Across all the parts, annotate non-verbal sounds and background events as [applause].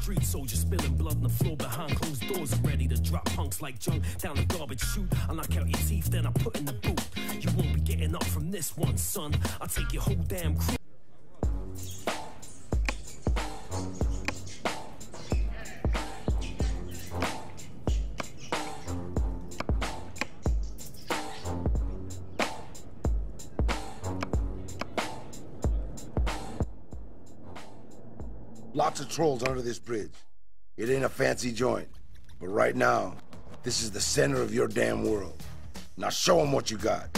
street soldier spilling blood on the floor behind closed doors. I'm ready to drop punks like junk down the garbage chute. I knock out your teeth, then I put in the boot. You won't be getting up from this one, son. I'll take your whole damn crew. Trolls under this bridge. It ain't a fancy joint. But right now, this is the center of your damn world. Now show them what you got.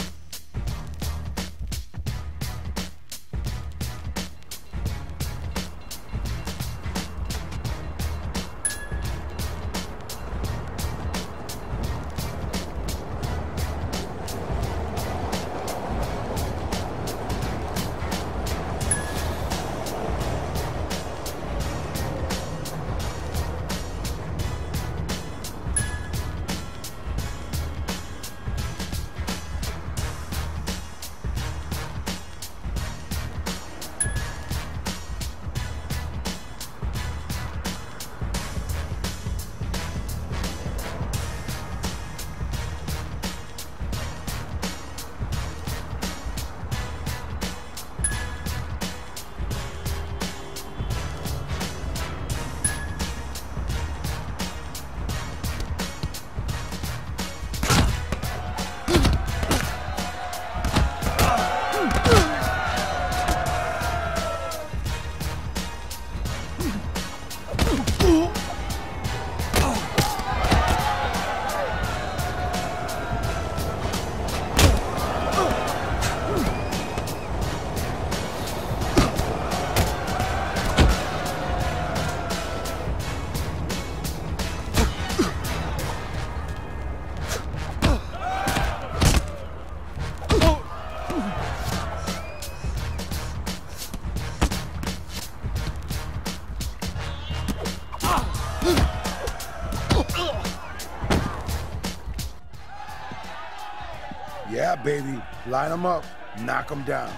Yeah, baby. Line them up. Knock them down.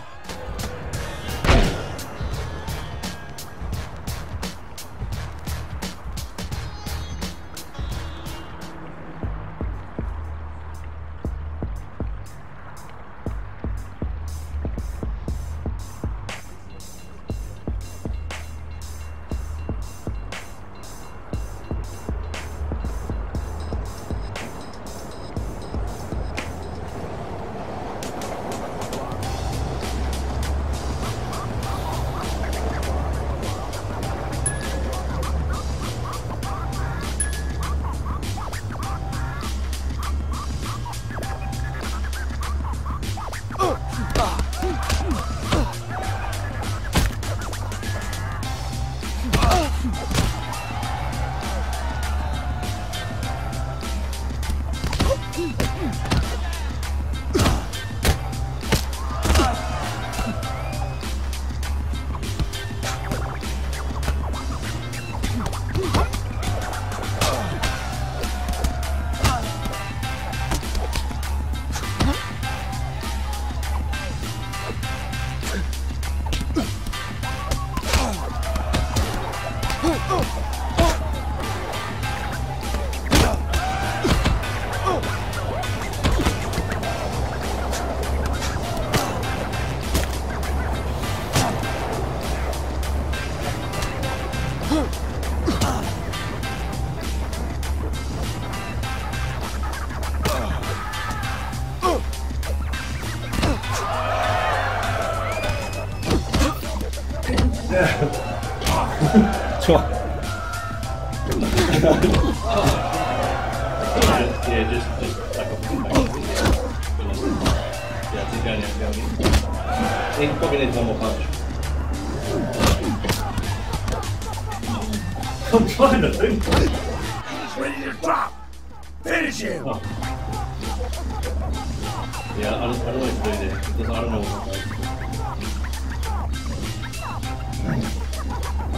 I don't know.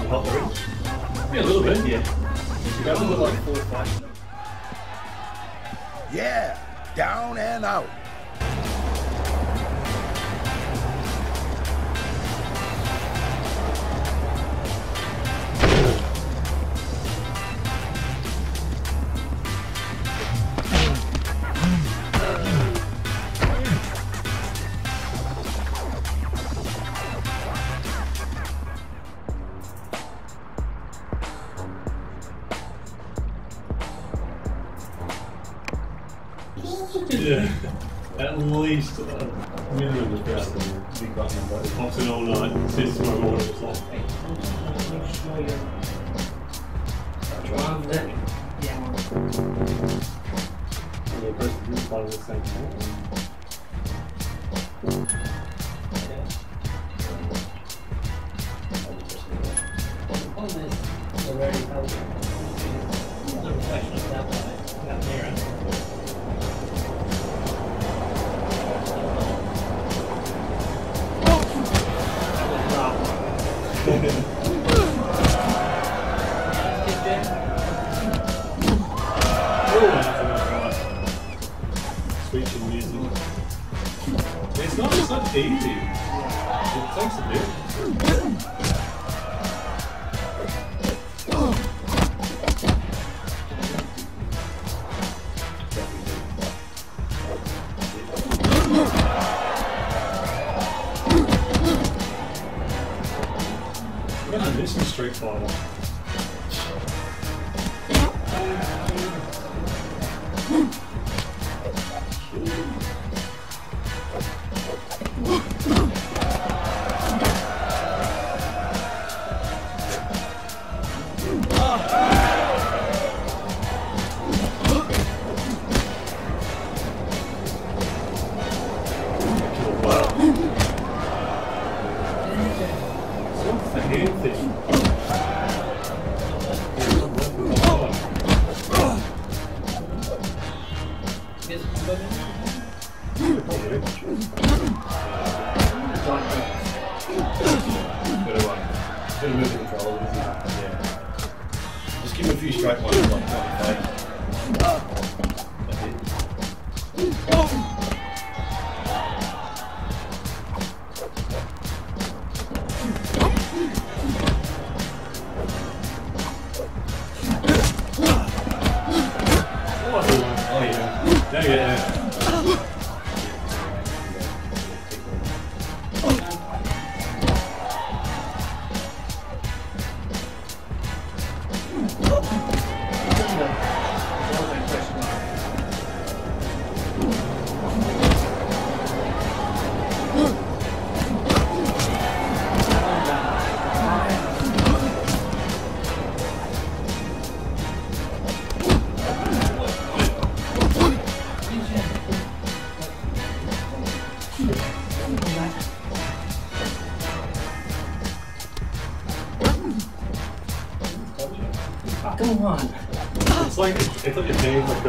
Hot the? Yeah, a little bit, yeah. You got a little like four or five. Yeah. Down and out. Just give him a few straight ones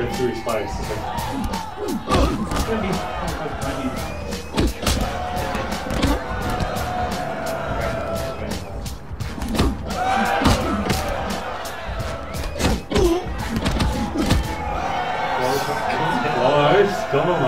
get through his. It's like, Come on.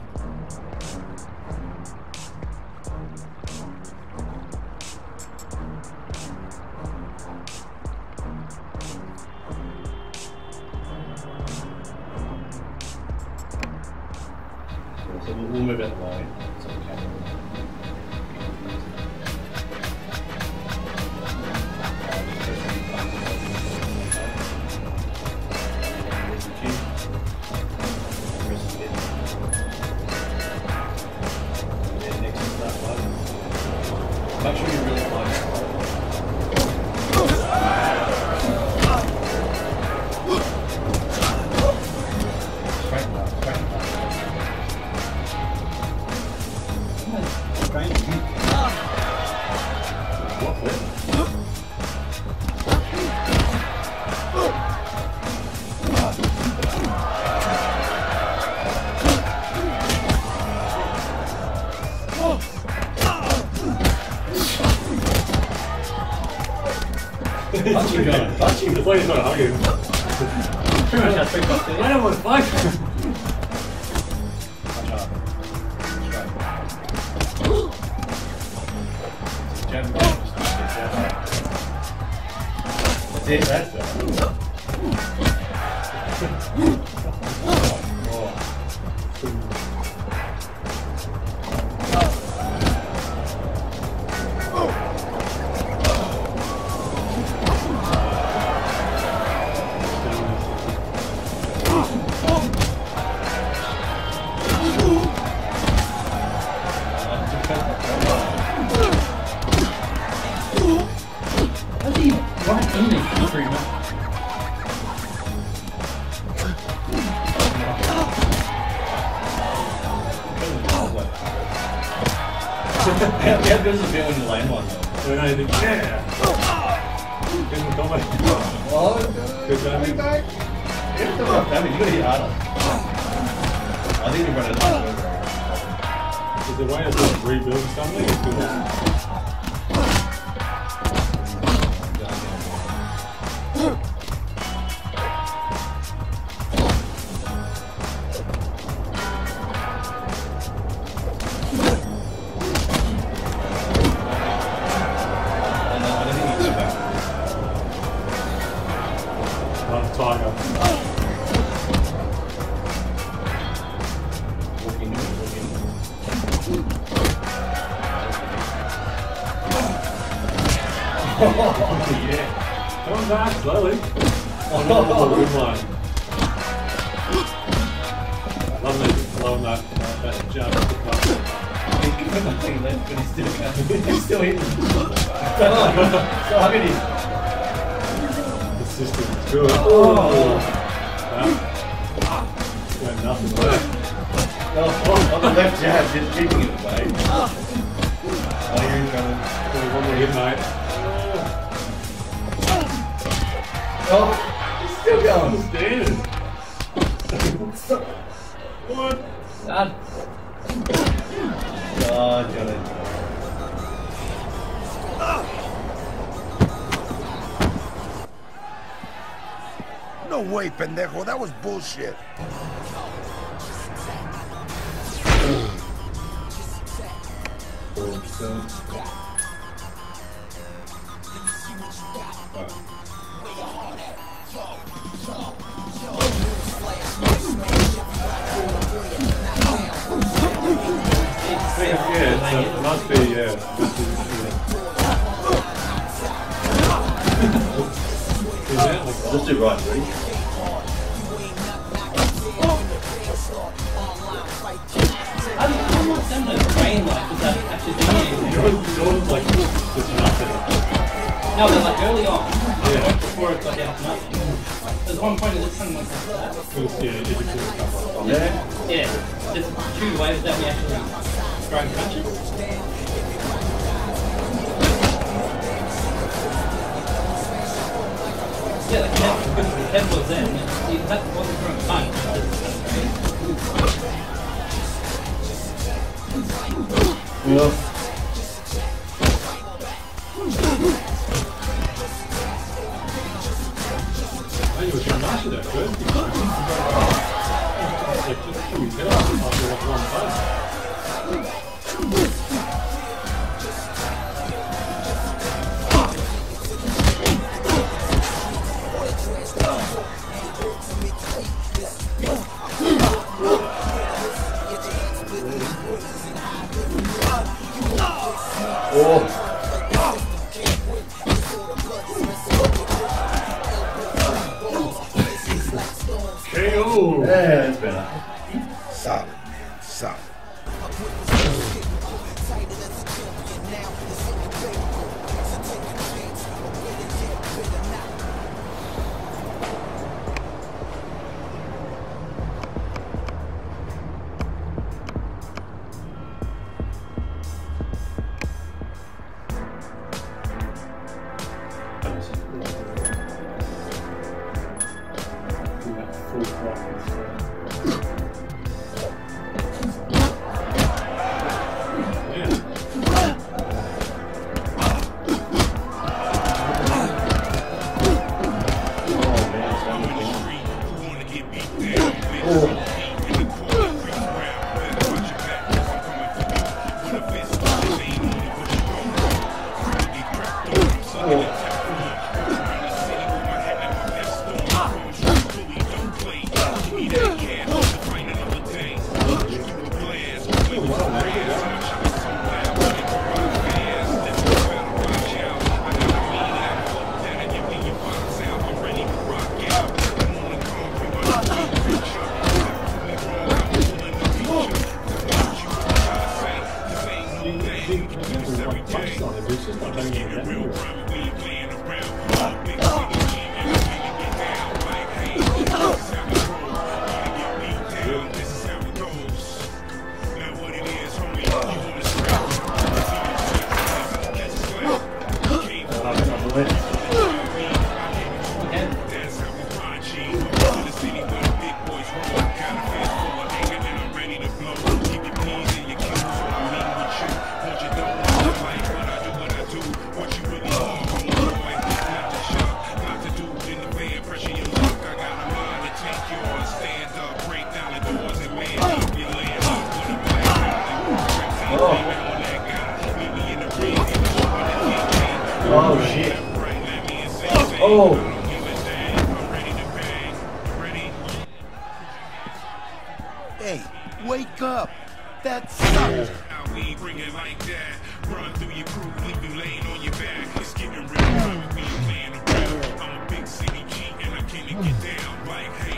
So we'll, we'll move it along. [laughs] Bucks I don't want to fight. Oh, yeah. Come back slowly. Oh, no. Lovely. Love that, that, that jump. He's got nothing left, but he's still going. He's still hitting. so how is The system's good. Oh. oh. That. Got nothing left. Oh, on the left jab, just keeping it away. Oh, you're in trouble. One more hit, mate. Oh, he's still going. Standard. what? Dad, Oh, Johnny. No way, pendejo. That was bullshit. Must be, yeah. Yeah. Is that like Just do right, ready? how do you how much them like train like without actually doing anything? Jordan, Jordan's like just nothing. No, but like early on, Yeah. before it's like down to nothing. There's one point in this kind of like that. Yeah, if you could come up. Yeah. Yeah, just two waves that we actually try and catch it. Yeah, like head, the head was there. and it- That wasn't from punch. Yeah. Oh, you were trying to master that, good. Like, just do it better after like one Oh, shit. Oh! Hey, wake up! That sucks. We bring it like that. Run through your crew, leave you laying on your back. It's getting real playing around. I'm a big city G and I can't get down like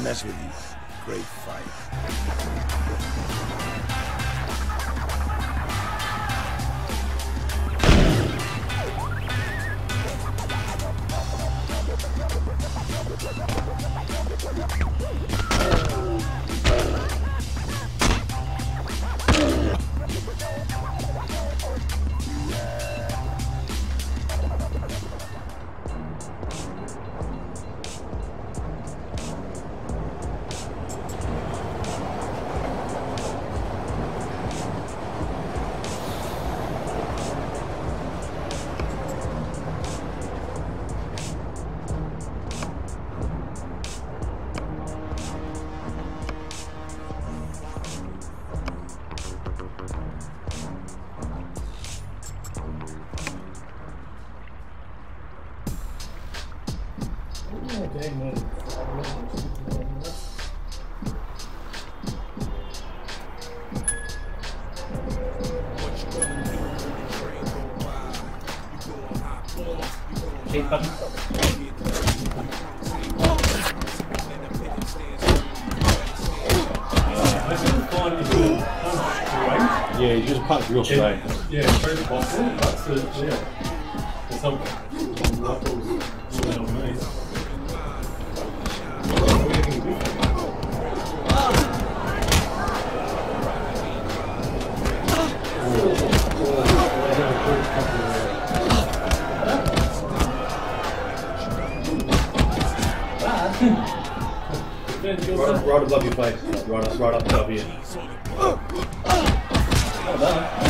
mess with you. Great fight. Yeah, you just pack real straight. Yeah, yeah very possible. That's the yeah. It's not, right above your face, right up, right up above you. Love.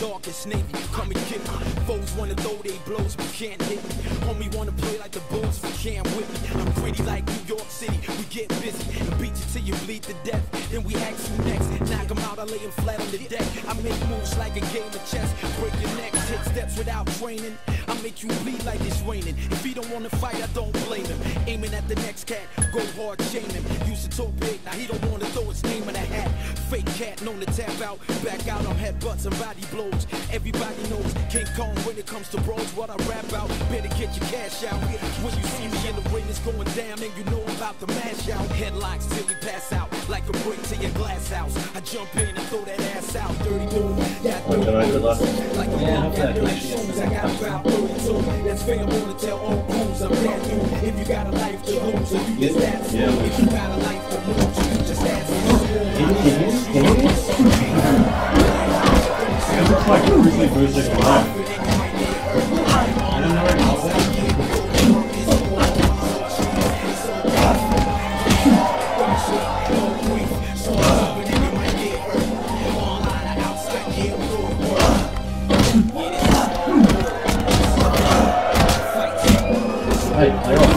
darkest navy. Come and get. Foes wanna throw they blows, but can't hit me. Homie wanna play like the Bulls, but can't with me. I'm gritty like New York City. We get busy and beat you till you bleed to death. Then we ask you next. Knock 'em out, I lay 'em flat on the deck. I make moves like a game of chess. Break your neck steps without training. I make you bleed like it's raining. If he don't wanna fight, I don't blame him. Aiming at the next cat, go hard, chain him. Use to toe big, now he don't wanna throw his name in a hat. Fake cat known to tap out, back out on headbutts and body blows. Everybody knows King Kong when it comes to bros, what I rap out. Better get your cash out. When you see me in the ring, it's going down, and you know about the mash out. Headlocks till we pass out, like a brick to your glass house. I jump in and throw that ass out. Dirty dude, yeah, like a yeah hopefully I got can. I got about 32. That's fair, wanna tell all crews I'm that dude. If you got a life to lose, or you just ask. Yeah. If you got a life to lose, you just ask. It looks like Grizzly versus Goliath. Hey, hang on.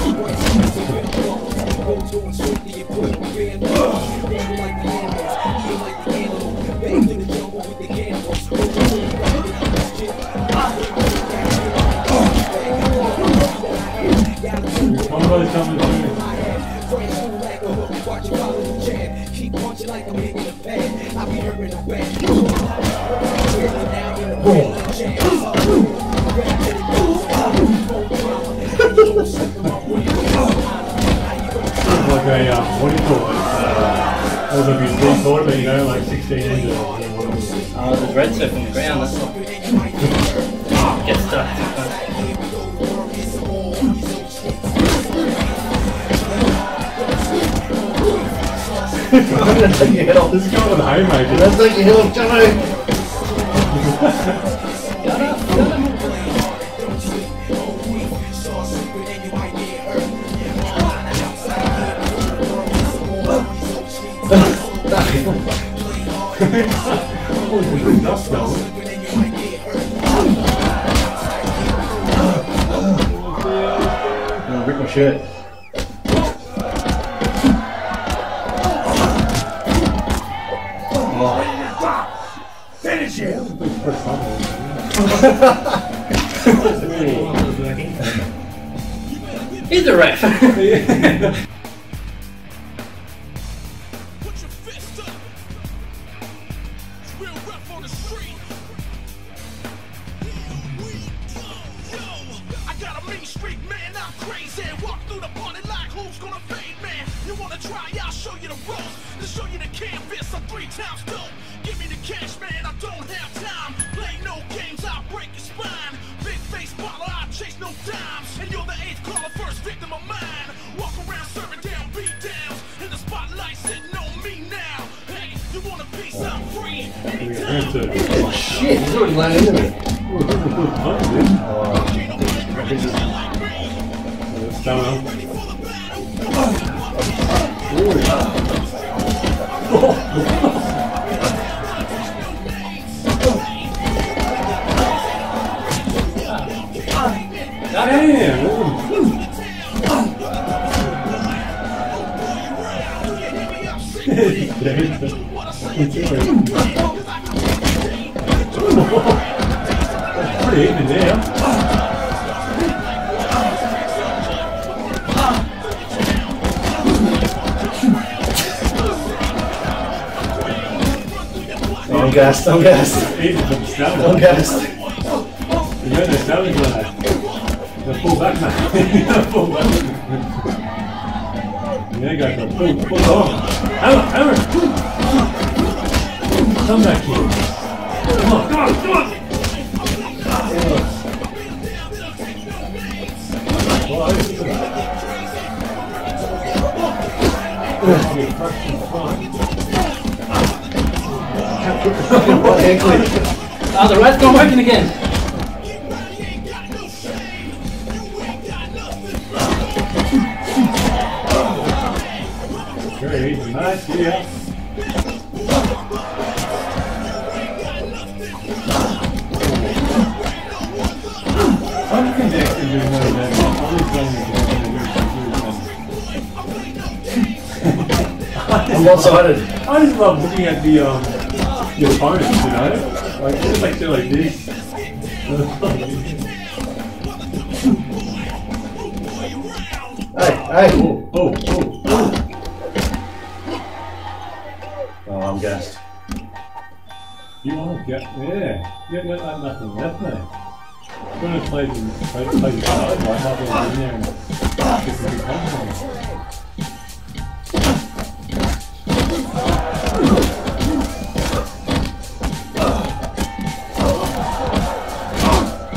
Like you off Johnny. Shirt. He's a ref. [laughs] I'm gassed. Even from I'm stamina. gassed. You know the stamina lad. The full back man. The full back. There you go. Pull, pull on. Hammer, hammer. Come back here. Come on, come on, come on. What ankle? Oh, the red's not working again. I'm just playing I'm one-sided. Just love looking at the um the opponents, you know? Like it's like they're like this. Hey, hey. oh, oh, oh. Oh, I'm gassed. You are get yeah. You got nothing left there. You're gonna play the play, play the card, like not being in there and get the big punch on.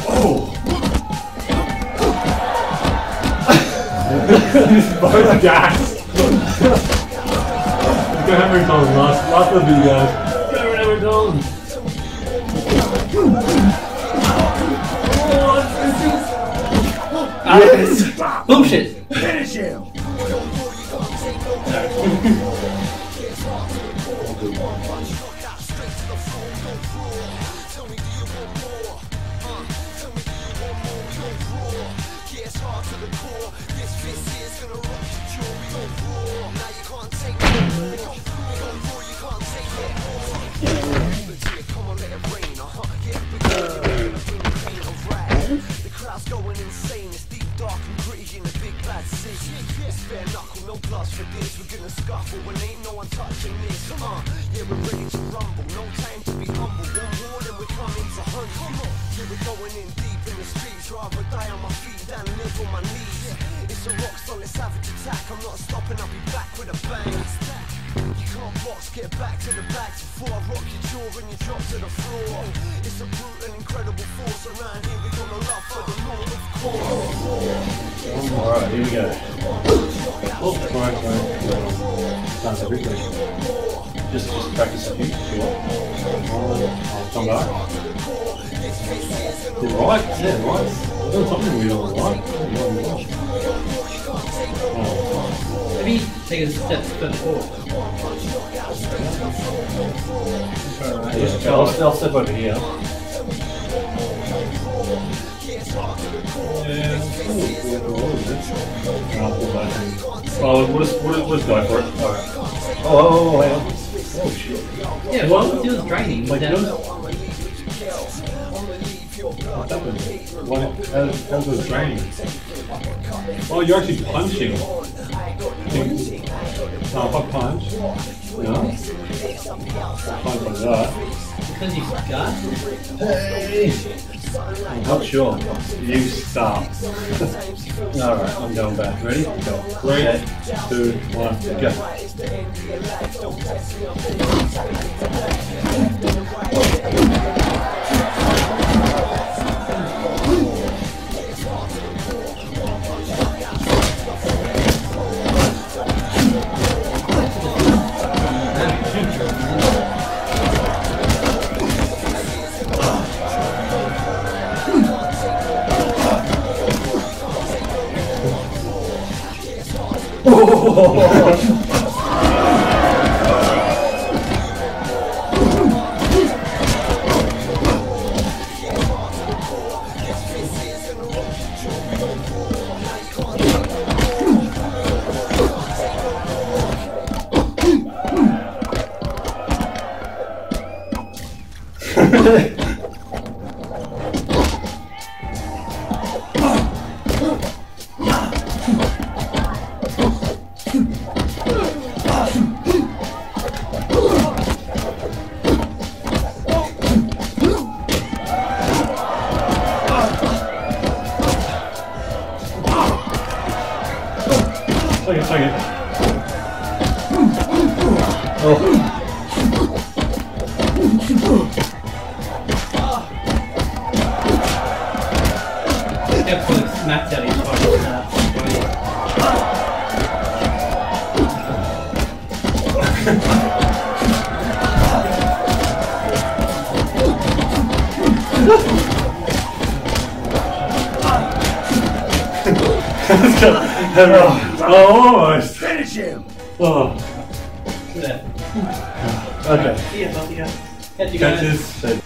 Oh! [laughs] Both gas. [laughs] Go hammer and Tom last last of you guys. Bullshit! Finish him! Going insane. Dark, and gritty in a big bad city. It's bare knuckle, no gloves for this. We're gonna scuffle when ain't no one touching this. Uh, yeah, we're ready to rumble. No time to be humble. One more, then we're coming to hunt. Yeah, we're going in deep in the streets. Rather die on my feet than live on my knees. It's a rock solid savage attack. I'm not stopping. I'll be back with a bang. You can't box, get back to the backs before I rock your jaw and you drop to the floor. It's a brutal and incredible force around here. We got no love for the Lord, of course. Alright, here we go. Oh, sorry, sorry. Sounds bit. Just, just practice a few. I'll come back. You're right, yeah, right. Done something weird on the right. Oh, Maybe take a step further forward. Just, I'll, I'll step over here. yeah. I'll pull back Oh, we'll just, we'll just, we'll just go for it. Alright. Oh, oh, oh, hang on. Oh, shit. Yeah, well, it feels draining. Like, then, What happened? What, how, how's it draining? Oh, you're actually punching. I think- No, if I punch, no. Punch like that. because you got I'm not sure. You start. Alright, I'm going back. Ready? Go. Three, two, one, go. Take Oh. Oh, almost. Finish him! Oh, okay. See yeah. Catch you guys. Catches.